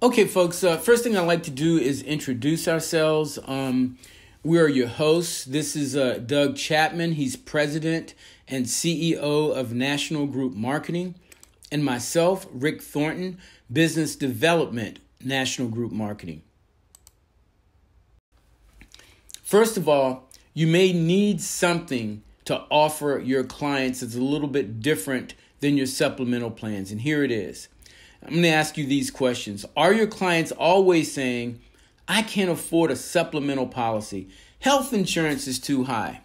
Okay, folks, uh, first thing I'd like to do is introduce ourselves. Um, we are your hosts. This is uh, Doug Chapman. He's president and CEO of National Group Marketing. And myself, Rick Thornton, business development, National Group Marketing. First of all, you may need something to offer your clients that's a little bit different than your supplemental plans. And here it is. I'm going to ask you these questions. Are your clients always saying, I can't afford a supplemental policy? Health insurance is too high.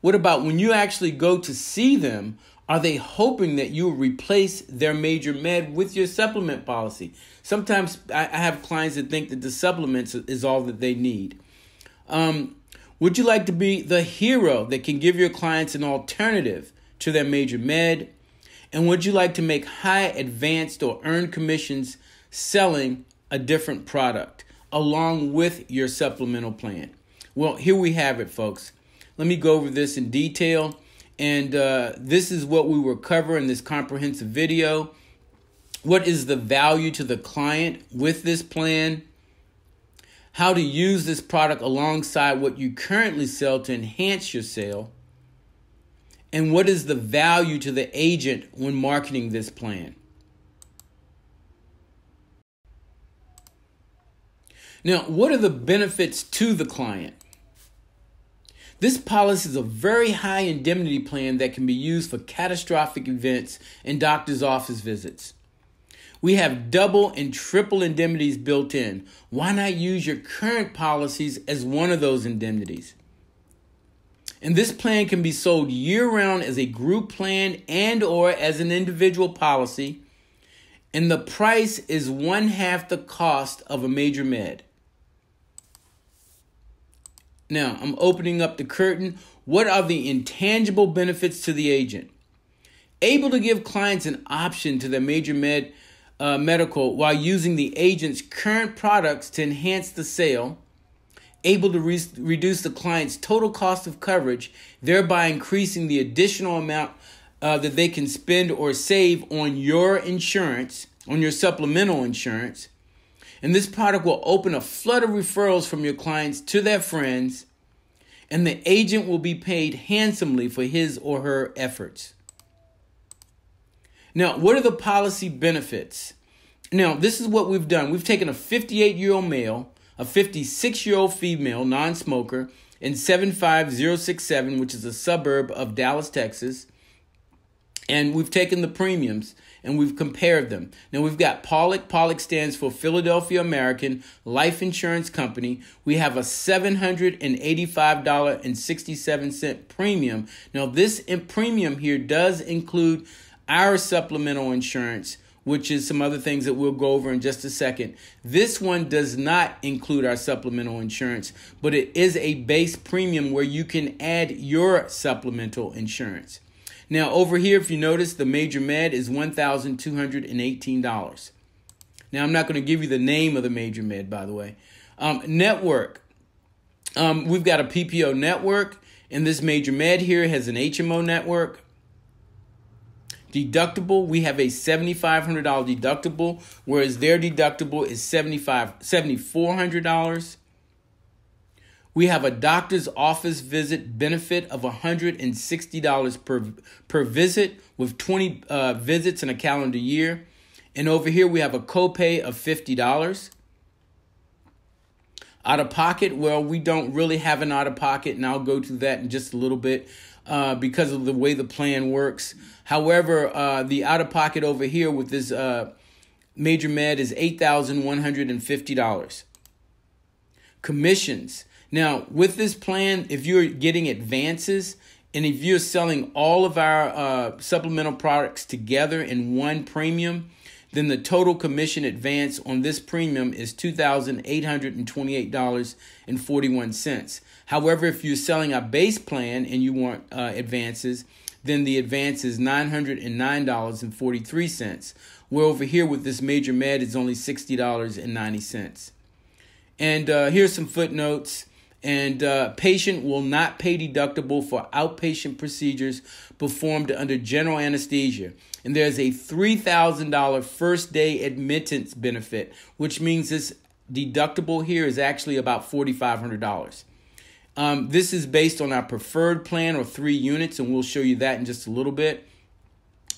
What about when you actually go to see them? Are they hoping that you replace their major med with your supplement policy? Sometimes I have clients that think that the supplements is all that they need. Um, would you like to be the hero that can give your clients an alternative to their major med? And would you like to make high advanced or earned commissions selling a different product along with your supplemental plan? Well, here we have it, folks. Let me go over this in detail. And uh, this is what we will cover in this comprehensive video. What is the value to the client with this plan? how to use this product alongside what you currently sell to enhance your sale, and what is the value to the agent when marketing this plan. Now, what are the benefits to the client? This policy is a very high indemnity plan that can be used for catastrophic events and doctor's office visits. We have double and triple indemnities built in. Why not use your current policies as one of those indemnities? And this plan can be sold year-round as a group plan and or as an individual policy. And the price is one half the cost of a major med. Now, I'm opening up the curtain. What are the intangible benefits to the agent? Able to give clients an option to their major med uh, medical while using the agent's current products to enhance the sale, able to re- reduce the client's total cost of coverage, thereby increasing the additional amount uh, that they can spend or save on your insurance, on your supplemental insurance. And this product will open a flood of referrals from your clients to their friends, and the agent will be paid handsomely for his or her efforts. Now, what are the policy benefits? Now, this is what we've done. We've taken a 58 year old male, a 56 year old female, non smoker, in 75067, which is a suburb of Dallas, Texas, and we've taken the premiums and we've compared them. Now we've got PALIC. PALIC stands for Philadelphia American Life Insurance Company. We have a $785.67 premium. Now this premium here does include our supplemental insurance, which is some other things that we'll go over in just a second. This one does not include our supplemental insurance, but it is a base premium where you can add your supplemental insurance. Now, over here, if you notice, the major med is $1,218. Now, I'm not going to give you the name of the major med, by the way. Um, network. Um, we've got a PPO network, and this major med here has an HMO network. Deductible, we have a $7,500 deductible, whereas their deductible is $7,400. $7, we have a doctor's office visit benefit of $160 per, per visit with 20 uh, visits in a calendar year. And over here, we have a copay of $50. Out of pocket, well, we don't really have an out of pocket, and I'll go to that in just a little bit uh, because of the way the plan works. However, uh, the out of pocket over here with this uh, major med is $8,150. Commissions. Now, with this plan, if you're getting advances and if you're selling all of our uh, supplemental products together in one premium, then the total commission advance on this premium is $2,828.41. However, if you're selling a base plan and you want uh, advances, then the advance is $909.43. Where over here with this major med, it's only $60.90. And uh, here's some footnotes. And uh, patient will not pay deductible for outpatient procedures performed under general anesthesia. And there's a $3,000 first day admittance benefit, which means this deductible here is actually about $4,500. Um, this is based on our preferred plan or three units, and we'll show you that in just a little bit.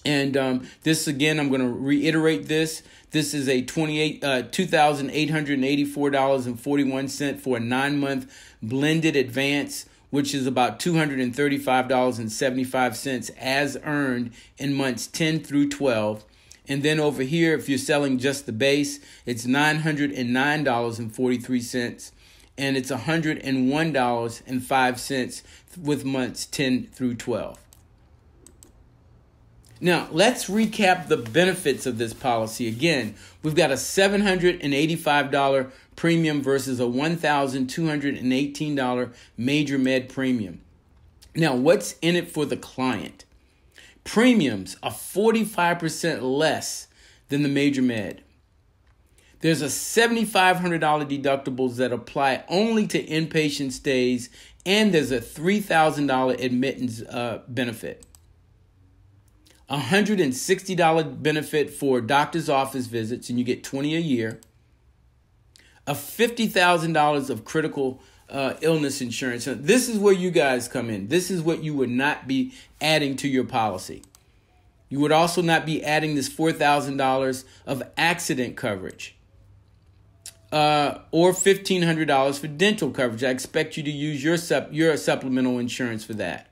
And um, this again, I'm going to reiterate this. This is a twenty-eight uh, two thousand eight hundred eighty-four dollars and forty-one cent for a nine-month blended advance, which is about two hundred and thirty-five dollars and seventy-five cents as earned in months ten through twelve. And then over here, if you're selling just the base, it's nine hundred and nine it's hundred and one dollars and five cents with months ten through twelve. Now, let's recap the benefits of this policy. Again, we've got a $785 premium versus a $1,218 major med premium. Now, what's in it for the client? Premiums are 45% less than the major med. There's a $7,500 deductibles that apply only to inpatient stays, and there's a $3,000 admittance uh, benefit. $160 benefit for doctor's office visits, and you get 20 a year. A $50,000 of critical uh, illness insurance. This is where you guys come in. This is what you would not be adding to your policy. You would also not be adding this $4,000 of accident coverage. Uh, or $1,500 for dental coverage. I expect you to use your, sup- your supplemental insurance for that.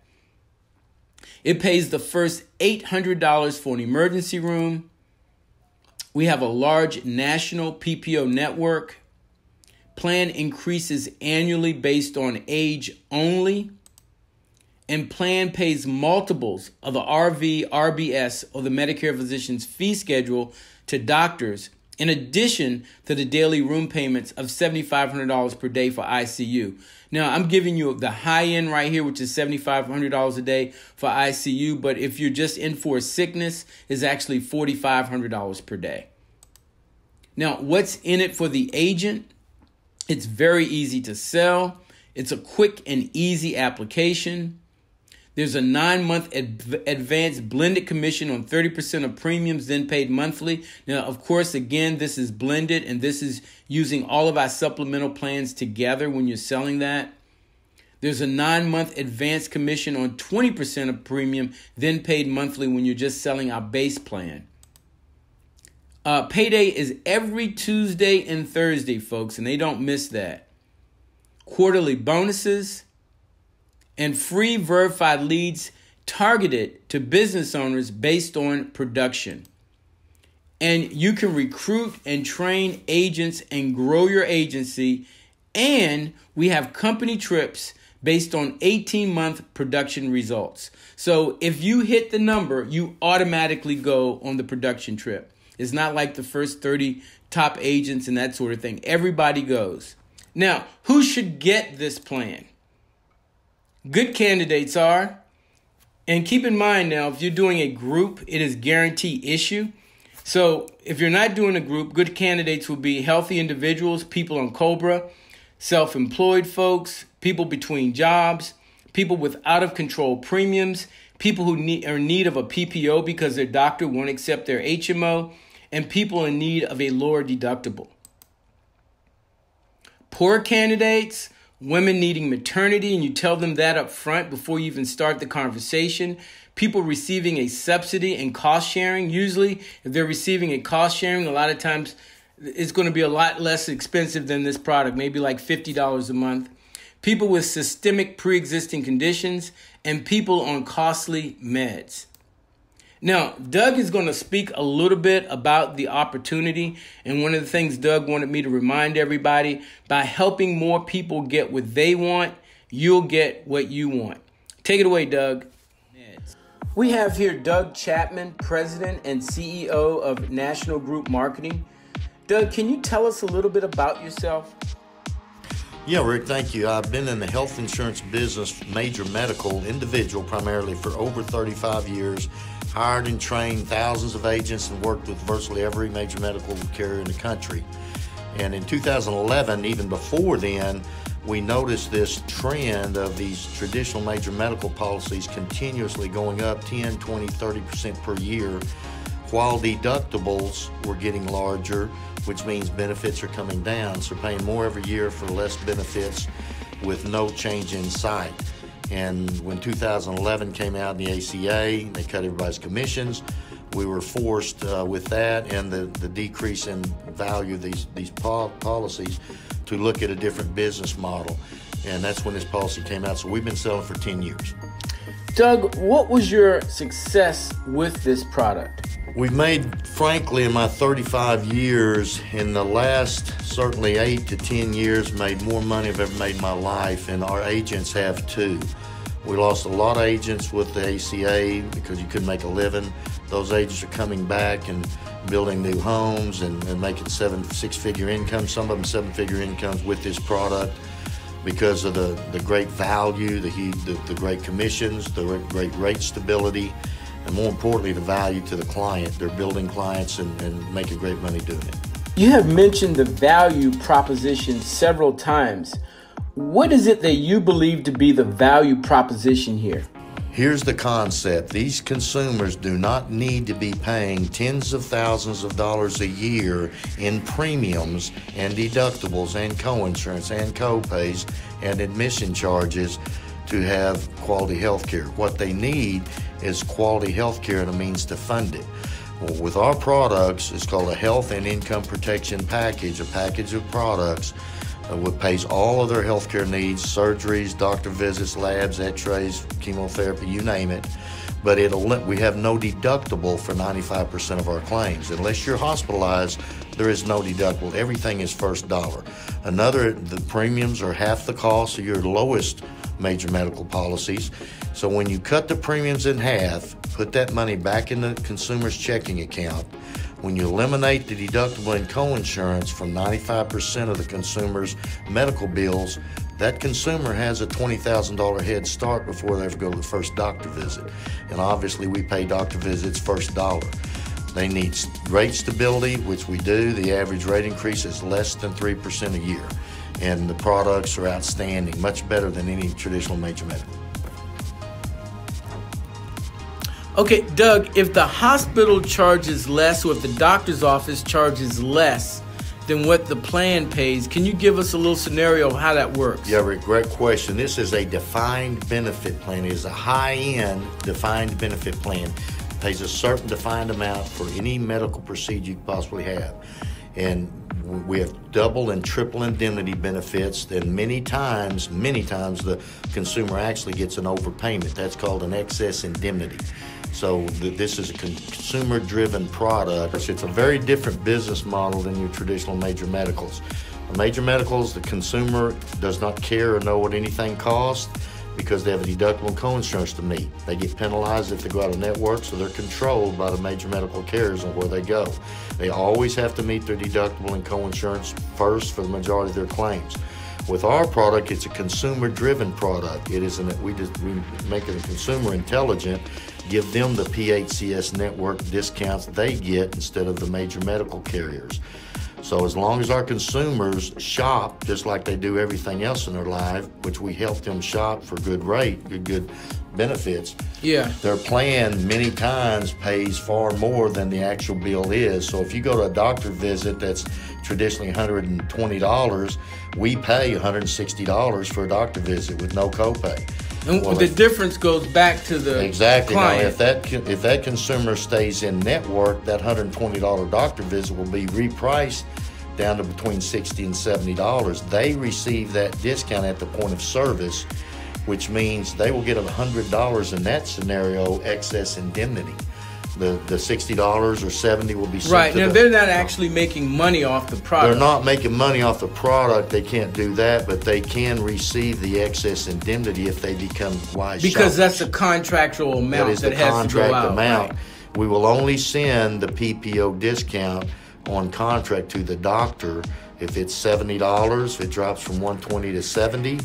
It pays the first $800 for an emergency room. We have a large national PPO network. Plan increases annually based on age only. And plan pays multiples of the RV, RBS, or the Medicare physician's fee schedule to doctors in addition to the daily room payments of $7,500 per day for ICU. Now, I'm giving you the high end right here, which is $7,500 a day for ICU, but if you're just in for sickness, is actually $4,500 per day. Now, what's in it for the agent? It's very easy to sell. It's a quick and easy application. There's a nine month ad- advance blended commission on 30% of premiums then paid monthly. Now, of course, again, this is blended and this is using all of our supplemental plans together when you're selling that. There's a nine month advance commission on 20% of premium then paid monthly when you're just selling our base plan. Uh, payday is every Tuesday and Thursday, folks, and they don't miss that. Quarterly bonuses and free verified leads targeted to business owners based on production. And you can recruit and train agents and grow your agency. And we have company trips based on 18 month production results. So if you hit the number, you automatically go on the production trip. It's not like the first 30 top agents and that sort of thing. Everybody goes. Now, who should get this plan? Good candidates are. And keep in mind now, if you're doing a group, it is guarantee issue. So if you're not doing a group, good candidates will be healthy individuals, people on COBRA, self employed folks, people between jobs, people with out of control premiums, people who need, are in need of a PPO because their doctor won't accept their HMO, and people in need of a lower deductible. Poor candidates women needing maternity, and you tell them that up front before you even start the conversation. People receiving a subsidy and cost sharing. Usually, if they're receiving a cost sharing, a lot of times it's going to be a lot less expensive than this product, maybe like $50 a month. People with systemic pre existing conditions, and people on costly meds. Now, Doug is going to speak a little bit about the opportunity. And one of the things Doug wanted me to remind everybody by helping more people get what they want, you'll get what you want. Take it away, Doug. We have here Doug Chapman, President and CEO of National Group Marketing. Doug, can you tell us a little bit about yourself? Yeah, Rick, thank you. I've been in the health insurance business, major medical, individual primarily, for over 35 years hired and trained thousands of agents and worked with virtually every major medical carrier in the country. And in 2011, even before then, we noticed this trend of these traditional major medical policies continuously going up 10, 20, 30% per year, while deductibles were getting larger, which means benefits are coming down. So paying more every year for less benefits with no change in sight. And when 2011 came out in the ACA, they cut everybody's commissions. We were forced uh, with that and the, the decrease in value of these, these policies to look at a different business model. And that's when this policy came out. So we've been selling for 10 years. Doug, what was your success with this product? We've made, frankly, in my 35 years, in the last certainly eight to 10 years, made more money I've ever made in my life, and our agents have too. We lost a lot of agents with the ACA because you couldn't make a living. Those agents are coming back and building new homes and, and making seven, six figure incomes, some of them seven figure incomes with this product because of the, the great value, the, the, the great commissions, the great rate stability, and more importantly, the value to the client. They're building clients and, and making great money doing it. You have mentioned the value proposition several times. What is it that you believe to be the value proposition here? Here's the concept these consumers do not need to be paying tens of thousands of dollars a year in premiums and deductibles and coinsurance and copays and admission charges to have quality health care. What they need is quality health care and a means to fund it. Well, with our products, it's called a health and income protection package, a package of products uh, what pays all of their healthcare needs, surgeries, doctor visits, labs, x-rays, chemotherapy, you name it. But it'll we have no deductible for 95% of our claims. Unless you're hospitalized, there is no deductible. Everything is first dollar. Another, the premiums are half the cost of your lowest major medical policies. So when you cut the premiums in half, put that money back in the consumer's checking account, when you eliminate the deductible and coinsurance from 95% of the consumer's medical bills, that consumer has a $20,000 head start before they ever go to the first doctor visit. And obviously, we pay doctor visits first dollar. They need rate stability, which we do. The average rate increase is less than 3% a year. And the products are outstanding, much better than any traditional major medical. Okay, Doug, if the hospital charges less or if the doctor's office charges less than what the plan pays, can you give us a little scenario of how that works? Yeah, Rick, great question. This is a defined benefit plan. It is a high-end defined benefit plan. It pays a certain defined amount for any medical procedure you possibly have. And we have double and triple indemnity benefits, and many times, many times the consumer actually gets an overpayment. That's called an excess indemnity. So th- this is a consumer-driven product. It's a very different business model than your traditional major medicals. The major medicals, the consumer does not care or know what anything costs because they have a deductible and co-insurance to meet. They get penalized if they go out of network, so they're controlled by the major medical carriers on where they go. They always have to meet their deductible and co-insurance first for the majority of their claims. With our product, it's a consumer-driven product. It is an, we just we make it a consumer intelligent give them the PHCS network discounts they get instead of the major medical carriers. So as long as our consumers shop just like they do everything else in their life, which we help them shop for good rate, good good benefits. Yeah. Their plan many times pays far more than the actual bill is. So if you go to a doctor visit that's traditionally $120, we pay $160 for a doctor visit with no copay. And well, the difference goes back to the exactly. Client. Now, if that if that consumer stays in network, that hundred and twenty dollar doctor visit will be repriced down to between sixty and seventy dollars. They receive that discount at the point of service, which means they will get hundred dollars in that scenario excess indemnity the, the $60 or 70 will be right now the, they're not actually making money off the product they're not making money off the product they can't do that but they can receive the excess indemnity if they become wise because shoppers. that's a contractual amount that is that the has contract to go out, amount right. we will only send the ppo discount on contract to the doctor if it's $70 if it drops from 120 to 70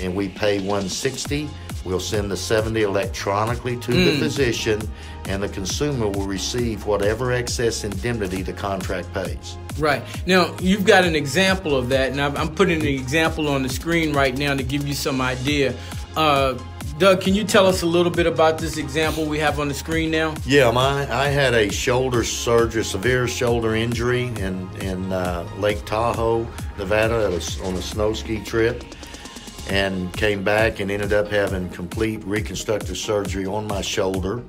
and we pay 160 We'll send the 70 electronically to mm. the physician, and the consumer will receive whatever excess indemnity the contract pays. Right. Now, you've got an example of that, and I'm putting an example on the screen right now to give you some idea. Uh, Doug, can you tell us a little bit about this example we have on the screen now? Yeah, my I had a shoulder surgery, severe shoulder injury in in uh, Lake Tahoe, Nevada, a, on a snow ski trip, and came back and ended up having complete reconstructive surgery on my shoulder.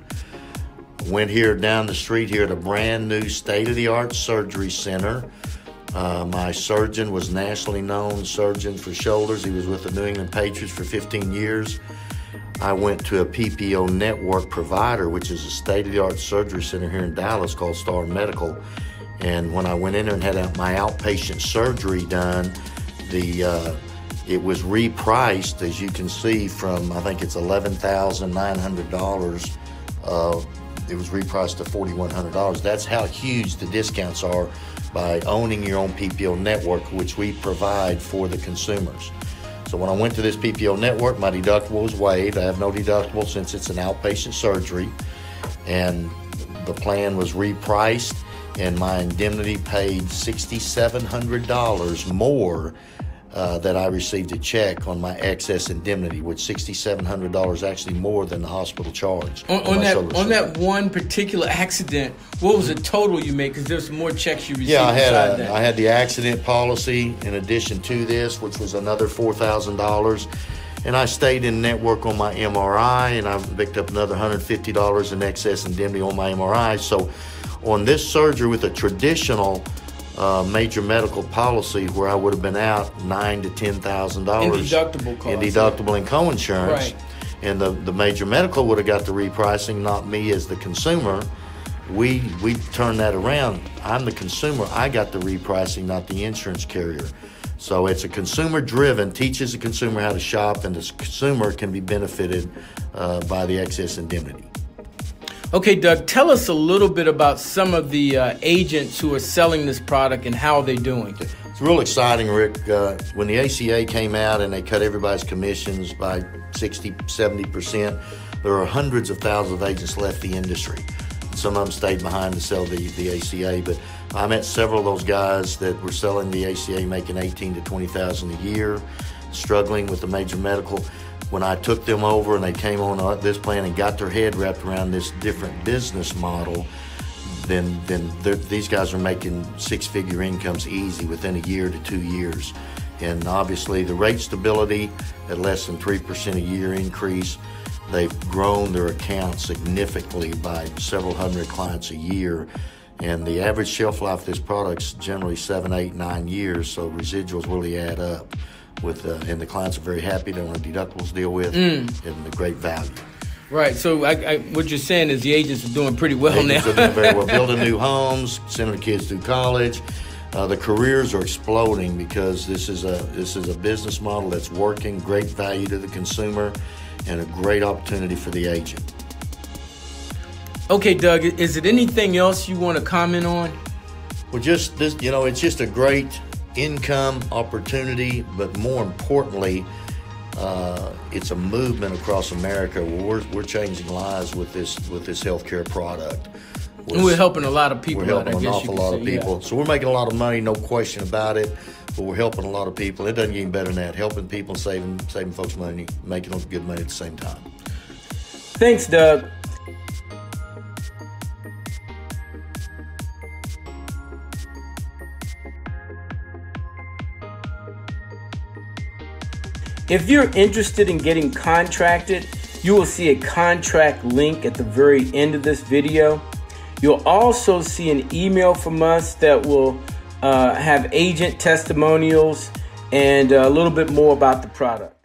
Went here down the street here at a brand new state of the art surgery center. Uh, my surgeon was nationally known surgeon for shoulders. He was with the New England Patriots for 15 years I went to a PPO network provider, which is a state of the art surgery center here in Dallas called Star Medical. And when I went in there and had my outpatient surgery done, the uh, it was repriced, as you can see, from I think it's eleven thousand nine hundred dollars. Uh, it was repriced to forty one hundred dollars. That's how huge the discounts are by owning your own PPO network, which we provide for the consumers. So when I went to this PPO network, my deductible was waived. I have no deductible since it's an outpatient surgery. And the plan was repriced, and my indemnity paid $6,700 more uh, that I received a check on my excess indemnity, which $6,700 actually more than the hospital charge. On, on that on that one particular accident, what was the total you made? Because there's more checks you received. Yeah, I had a. I had the accident policy in addition to this, which was another four thousand dollars. And I stayed in network on my MRI, and I picked up another $150 in excess indemnity on my MRI. So, on this surgery with a traditional uh, major medical policy where I would have been out nine to ten thousand dollars in deductible costs, in deductible and coinsurance, right. and the the major medical would have got the repricing, not me as the consumer. We we turned that around. I'm the consumer. I got the repricing, not the insurance carrier. So it's a consumer driven, teaches the consumer how to shop, and the consumer can be benefited uh, by the excess indemnity. Okay, Doug, tell us a little bit about some of the uh, agents who are selling this product and how they're doing. It's real exciting, Rick. Uh, when the ACA came out and they cut everybody's commissions by 60, 70%, there are hundreds of thousands of agents left the industry. Some of them stayed behind to sell the, the ACA, but I met several of those guys that were selling the ACA, making 18 to 20,000 a year, struggling with the major medical when I took them over and they came on uh, this plan and got their head wrapped around this different business model, then then these guys are making six-figure incomes easy within a year to two years. And obviously, the rate stability at less than three percent a year increase. They've grown their account significantly by several hundred clients a year. And the average shelf life of this product's generally seven, eight, nine years, so residuals really add up with uh, and the clients are very happy. They want deductibles to deal with mm. and the great value. Right. So I, I, what you're saying is the agents are doing pretty well agents now. are doing very well, building new homes, sending the kids through college. Uh, the careers are exploding because this is a this is a business model that's working, great value to the consumer, and a great opportunity for the agent. Okay, Doug. Is it anything else you want to comment on? Well, just this, you know, it's just a great income opportunity, but more importantly, uh, it's a movement across America we're, we're changing lives with this with this healthcare product. We're, we're helping a lot of people. We're helping out, an awful lot say, of people. Yeah. So we're making a lot of money, no question about it. But we're helping a lot of people. It doesn't get any better than that. Helping people, saving saving folks money, making them good money at the same time. Thanks, Doug. If you're interested in getting contracted, you will see a contract link at the very end of this video. You'll also see an email from us that will uh, have agent testimonials and a little bit more about the product.